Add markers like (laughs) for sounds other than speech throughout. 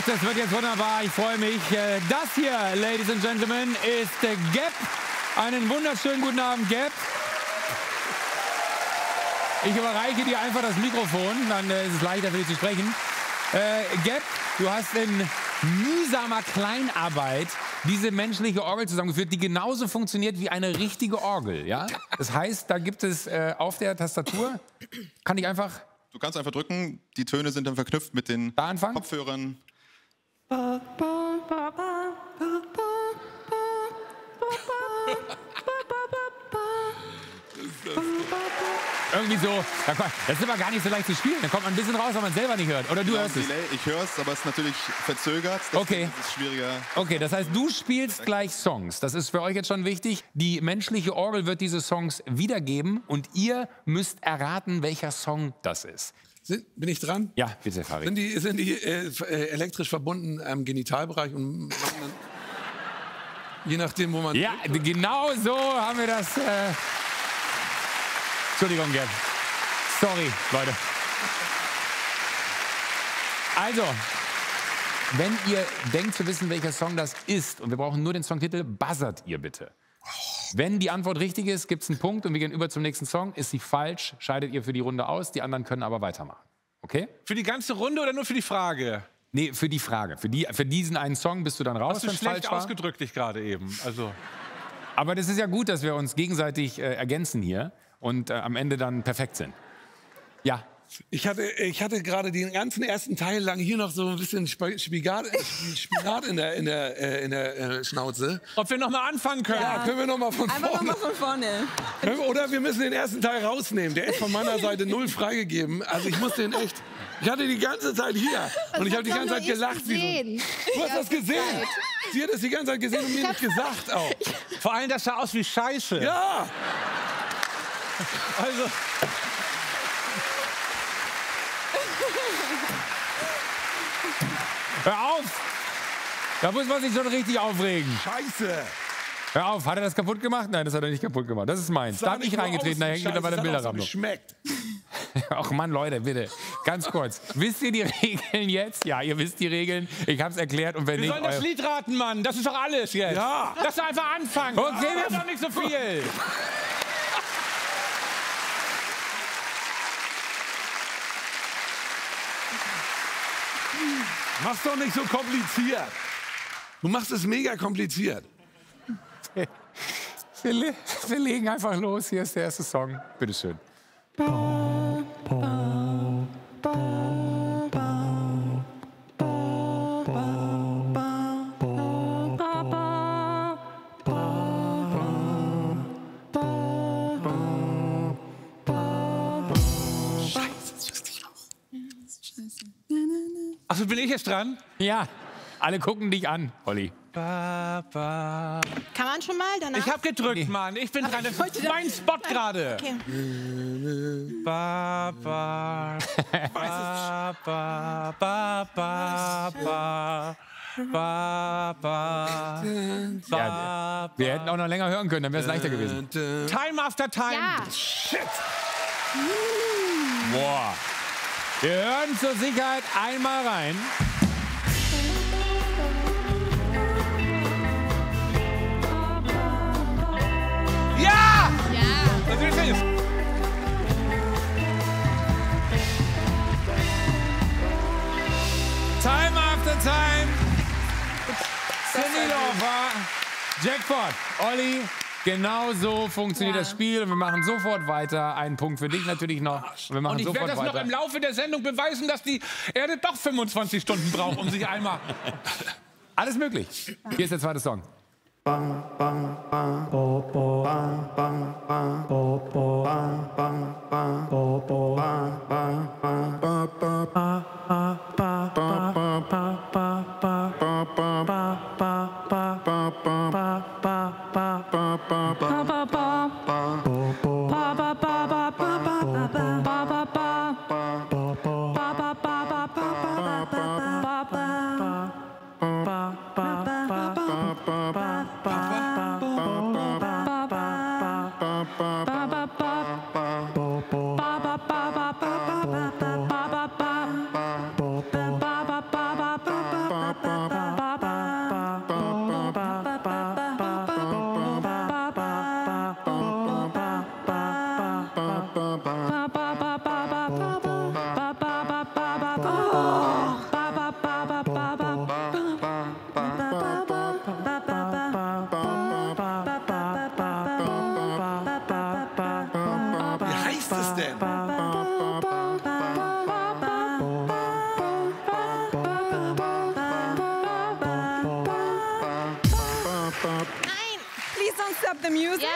Ach, das wird jetzt wunderbar. Ich freue mich. Äh, Das hier, Ladies and Gentlemen, ist äh, Gap. Einen wunderschönen guten Abend, Gap. Ich überreiche dir einfach das Mikrofon, dann äh, ist es leichter für dich zu sprechen. Äh, Gap, du hast in mühsamer Kleinarbeit diese menschliche Orgel zusammengeführt, die genauso funktioniert wie eine richtige Orgel. Ja? Das heißt, da gibt es äh, auf der Tastatur, kann ich einfach Du kannst einfach drücken, die Töne sind dann verknüpft mit den da? Kopfhörern. Irgendwie so. Das ist aber gar nicht so leicht zu spielen. Da kommt man ein bisschen raus, wenn man selber nicht hört. Oder du Ja, hörst es. Delay. Ich höre es, aber es ist natürlich verzögert. Okay. ist es schwieriger. Okay, das heißt, du spielst gleich Songs. Das ist für euch jetzt schon wichtig. Die menschliche Orgel wird diese Songs wiedergeben und ihr müsst erraten, welcher Song das ist. Sind, bin ich dran? Ja, bitte, Fabi. Sind die, sind die äh, äh, elektrisch verbunden am Genitalbereich und machen dann, je nachdem, wo man. Ja, genau so haben wir das. Äh Entschuldigung, Gerd. Sorry, Leute. Also, wenn ihr denkt zu wissen, welcher Song das ist, und wir brauchen nur den Songtitel, buzzert ihr bitte. Wenn die Antwort richtig ist, gibt es einen Punkt und wir gehen über zum nächsten Song. Ist sie falsch, scheidet ihr für die Runde aus. Die anderen können aber weitermachen. Okay? Für die ganze Runde oder nur für die Frage? Nee, für die Frage. Für, die, für diesen einen Song bist du dann raus, Hast du schlecht falsch war. ausgedrückt dich gerade eben. Also Aber das ist ja gut, dass wir uns gegenseitig äh, ergänzen hier und äh, am Ende dann perfekt sind. Ja, Ich hatte, ich hatte gerade den ganzen ersten Teil lang hier noch so ein bisschen Sp- Spinat, äh, Spinat in der, in der, äh, in der äh, Schnauze. ob wir noch mal anfangen können. Ja, können wir noch mal von Einfach vorne. nochmal von vorne. Wir- Oder wir müssen den ersten Teil rausnehmen. Der ist von meiner Seite null freigegeben. Also ich muss den echt. Ich hatte die ganze Zeit hier und ich habe die ganze Zeit gelacht. Wie gesehen. so. Du hast das gesehen. Sie hat das die ganze Zeit gesehen und mir nicht gesagt auch. Vor allem, das sah aus wie Scheiße. Ja. Also, hör auf! Da muss man sich schon richtig aufregen. Scheiße. Hör auf, hat er das kaputt gemacht? Nein, das hat er nicht kaputt gemacht. Das ist meins. Da Sah hab ich reingetreten, da hängt mittlerweile ein Bilderrahmen. so geschmeckt. (laughs) Ach Mann, Leute, bitte. Ganz kurz. wisst ihr die (laughs) Regeln jetzt? Ja, ihr wisst die Regeln. Ich hab's erklärt und wenn wir nicht. sollen das Lied raten, Mann. Das ist doch alles jetzt. Ja. Lass einfach anfangen. Okay, wir wir- haben doch nicht so viel. (laughs) Mach's doch nicht so kompliziert. Du machst es mega kompliziert. wir, le- wir legen einfach los. Hier ist der erste Song. Bitteschön. Achso, bin ich jetzt dran? Ja, alle gucken dich an, Olli. Ba, ba. Kann man schon mal danach? Ich hab gedrückt, Mann. Ich bin dran. Das ist mein Spot gerade. Okay. Ba, ba, ba, ba, ba, ba, ba. Ba, ba, ba, Wir hätten auch noch länger hören können, dann wäre es leichter gewesen. Time after time. Ja. Boah. Wir hören zur Sicherheit einmal rein. Ja! Ja. Natürlich. Time after time. Cindy Lauper. Jackpot. Olli, genau so funktioniert Ja. das Spiel. Wir machen sofort weiter. Einen Punkt für dich natürlich noch. Und wir machen Und ich werde das noch im Laufe der Sendung beweisen, dass die Erde doch 25 Stunden braucht, um sich einmal. Alles möglich. Hier ist der zweite Song. ba ba ba the music. Ja!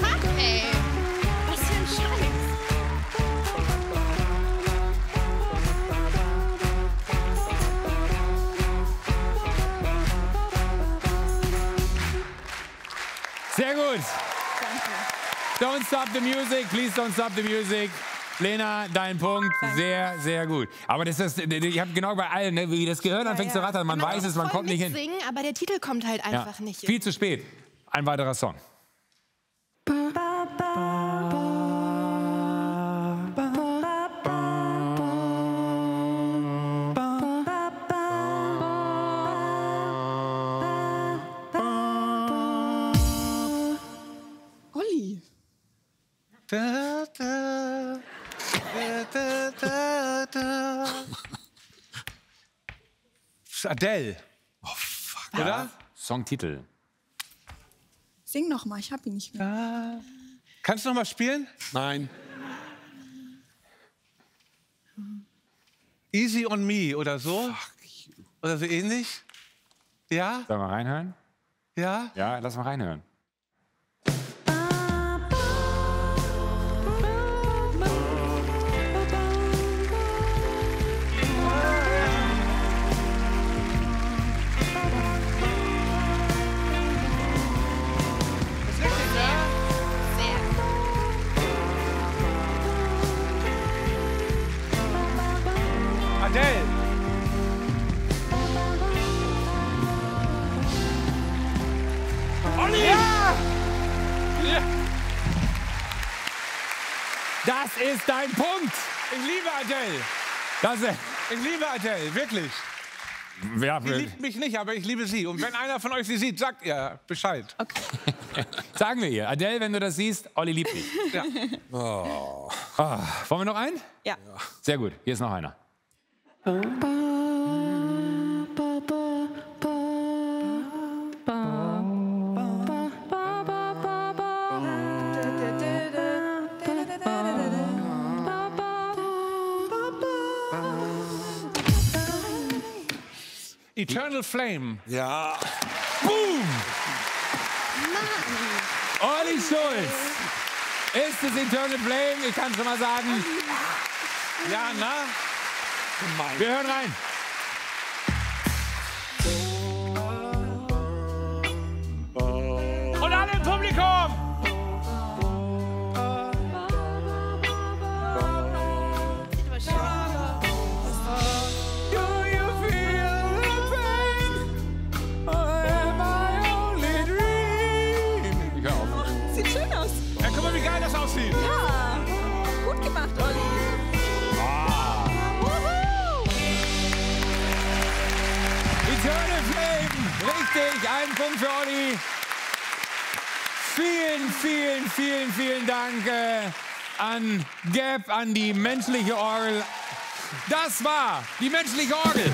Fuck, ey! Was für! Sehr gut. Don't stop the music, please don't stop the music. Lena, dein Punkt, sehr, sehr gut. Aber das ist, ich habe genau bei allen, ne, wie das Gehirn anfängt zu rattern, man weiß es, man kommt nicht hin. mitsingen, aber der Titel kommt halt Ja. einfach nicht. Viel zu spät. Ein weiterer Song. Ist Adele. Oh, fuck. Oder? Songtitel. Sing noch mal, ich hab ihn nicht mehr. Kannst du noch mal spielen? Nein. Easy on Me oder so? Oder so ähnlich? Ja? Sollen wir reinhören? Ja? Ja, lass mal reinhören. Das ist dein Punkt. Ich liebe Adele. Das ist, Ich liebe Adele, wirklich. ja, Sie liebt mich nicht, aber ich liebe sie. Und wenn einer von euch sie sieht, sagt ihr Bescheid. (laughs) sagen wir ihr. Adele, wenn du das siehst, Olli liebt dich. (laughs) Ja. Ah, wollen wir noch einen? Ja. Sehr gut, hier ist noch einer. Eternal Flame. Ja. Olli Schulz ist es Eternal Flame. Ich kann schon mal sagen, Ja, na? wir hören rein. Richtig, ein Punkt für Olli. Vielen, vielen, vielen, vielen Dank äh, an Gap, an die menschliche Orgel. Das war die menschliche Orgel.